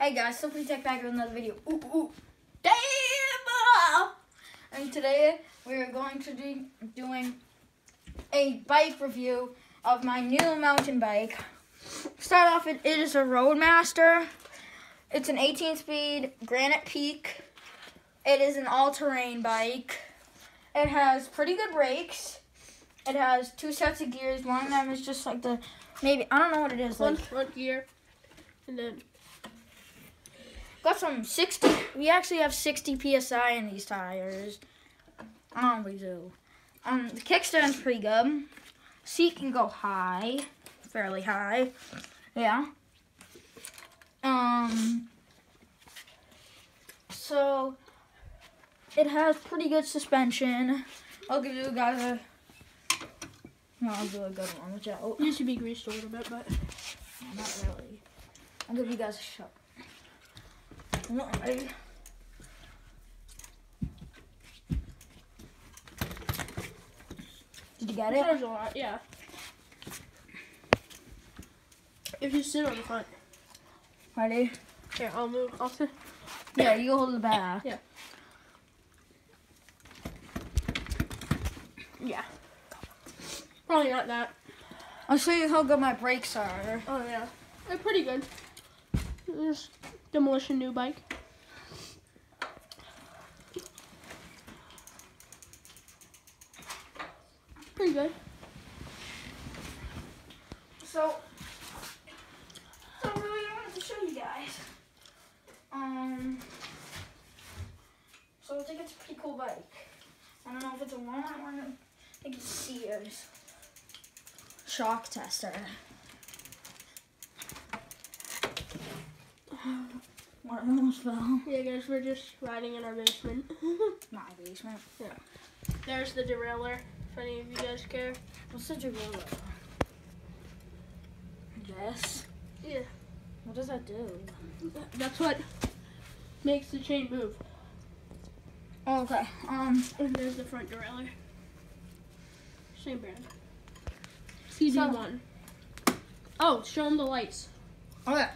Hey guys, Slippery Tech back with another video. Ooh, ooh. Damn! ah! And today we're going to be doing a bike review of my new mountain bike. Start off, it, it is a Roadmaster. It's an 18 speed Granite Peak. It is an all terrain bike. It has pretty good brakes. It has two sets of gears. One of them is just like the maybe I don't know what it is One like. front gear, and then some 60. We actually have 60 psi in these tires. Um, we do. Um, the kickstand's pretty good. Seat can go high, fairly high. Yeah. Um. So it has pretty good suspension. I'll give you guys a. No, I'll do a good one. Watch out. needs to be greased a little bit, but Not really. I'll give you guys a shot. Not ready. Did you get it? there's a lot. Yeah. If you sit on the front, Ready? here I'll move. I'll sit. Yeah, you hold the back. Yeah. Yeah. Probably not that. I'll show you how good my brakes are. Oh yeah, they're pretty good. There's demolition new bike. Pretty good. So, so really, I wanted to show you guys. Um, so I think it's a pretty cool bike. I don't know if it's a one. I think it's Sears. Shock tester. Fell. Yeah, guys, we're just riding in our basement. My basement. Yeah. There's the derailleur. If any of you guys care. What's the gorilla? Yes. Yeah. What does that do? That's what makes the chain move. Oh, okay. Um. And there's the front derailleur. Same brand. CD1. oh, show them the lights. Okay.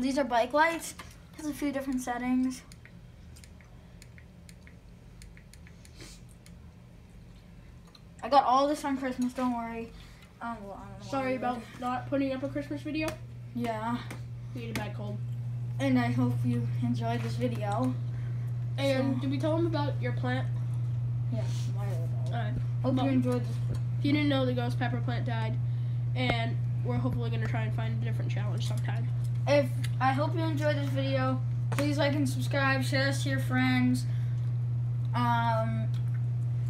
These are bike lights. Has a few different settings. I got all this on Christmas. Don't worry. Um, well, I don't Sorry about not putting up a Christmas video. Yeah. We had a bad cold. And I hope you enjoyed this video. And So- did we tell them about your plant? Yeah. Uh, Hope Well- you enjoyed this. if you didn't know, the ghost pepper plant died. And we're hopefully going to try and find a different challenge sometime. If I hope you enjoyed this video, please like and subscribe. Share this to your friends. Um,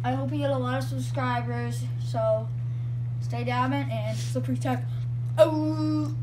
I hope you get a lot of subscribers. So stay diamond and slippery tech. Oh,